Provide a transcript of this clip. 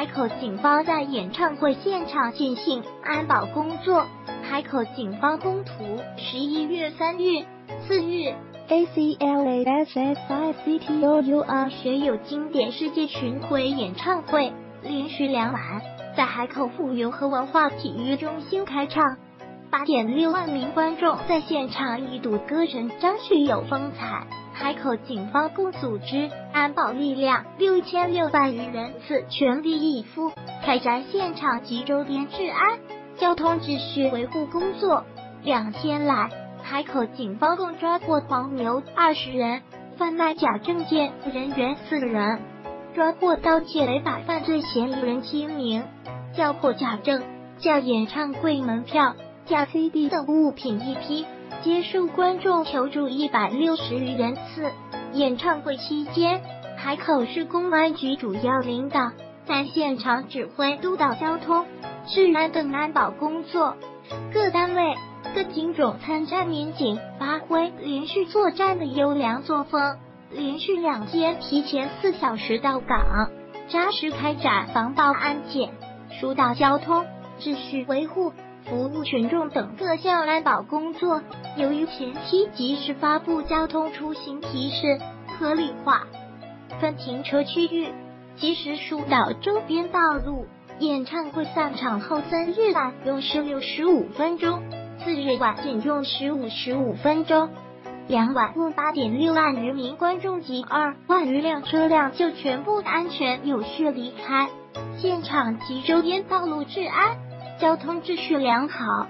海口警方在演唱会现场进行安保工作。海口警方公图：十一月三日、四日，A C L A S S I C T O U R 学友经典世界巡回演唱会连续两晚在海口富游和文化体育中心开唱，八点六万名观众在现场一睹歌神张学友风采。海口警方共组织安保力量六千六百余人次，全力以赴开展现场及周边治安、交通秩序维护工作。两天来，海口警方共抓获黄牛二十人，贩卖假证件人员四人，抓获盗窃违法犯罪嫌疑人七名，缴获假证、假演唱会门票、假 CD 等物品一批。接受观众求助一百六十余人次。演唱会期间，海口市公安局主要领导在现场指挥督导交通、治安等安保工作。各单位、各警种参战民警发挥连续作战的优良作风，连续两天提前四小时到岗，扎实开展防暴安检、疏导交通秩序维护。服务群众等各项安保工作，由于前期及时发布交通出行提示，合理化分停车区域，及时疏导周边道路。演唱会散场后，三日晚用时六十五分钟，次日晚仅用时五十五分钟，两晚共八点六万余名观众及二万余辆车辆就全部安全有序离开现场及周边道路治安。交通秩序良好。